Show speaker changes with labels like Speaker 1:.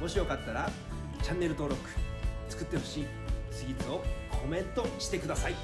Speaker 1: もしよかったらチャンネル登録作ってほしい。スイーツをコメントしてください。